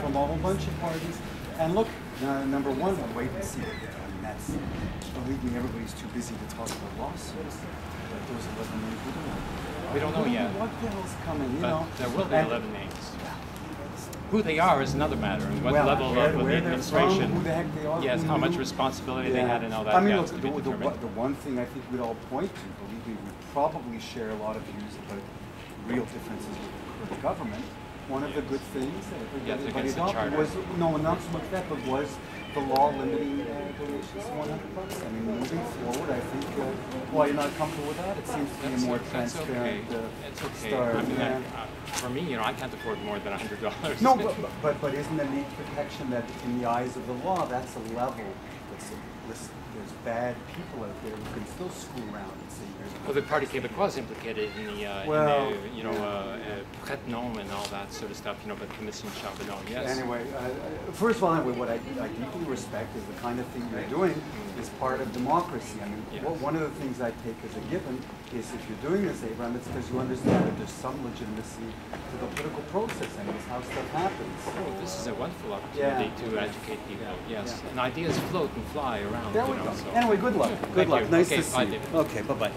from a whole bunch of parties. And look, uh, number one, we'll wait and see. I mean, that's, believe me, everybody's too busy to talk about lawsuits. But those 11 names, we don't know. We don't know yet. What the hell's coming, you But know? there will be And- 11 names. Who they are is another matter, and what Well, level where- of, where the from, administration. who the heck they are, Yes, how much responsibility they had and all that. I mean, look, the, the, the one thing I think we'd all point to, believe me, we probably share a lot of views about real differences with the current government. One of the good things that Yes, everybody adopted was, no, not so much that, but was the law limiting uh, donations to 100 bucks. I mean, moving forward, I think, uh, while you're not comfortable with that, it seems to be a That's, more that's okay. transparent uh, It's okay. start. I mean, yeah. I, uh, for me, you know, I can't afford more than hundred dollars. No, but, but- but, isn't the need protection that in the eyes of the law, that's a level, that's a, listen, there's bad people out there who can still screw around and say, here's Well, the Party Quebec was implicated in the, uh, Well, in the you know, uh, uh, and all that sort of stuff, you know, but Commission Charbonneau, yes. Anyway, uh, uh, first of all, anyway, what I, I deeply respect is the kind of thing you're doing is part of democracy. I mean, Yes. one- one of the things I take as a given is if you're doing this, Abraham, it's because you understand that there's some legitimacy to the political process and it's how stuff happens. Oh, this is a wonderful opportunity Yeah. to educate people, Yeah. yes. Yeah. And ideas float and fly around, you we know, so. Anyway, good luck. Good Thank luck. you. Nice Okay, to bye, see you. David. Okay, bye-bye.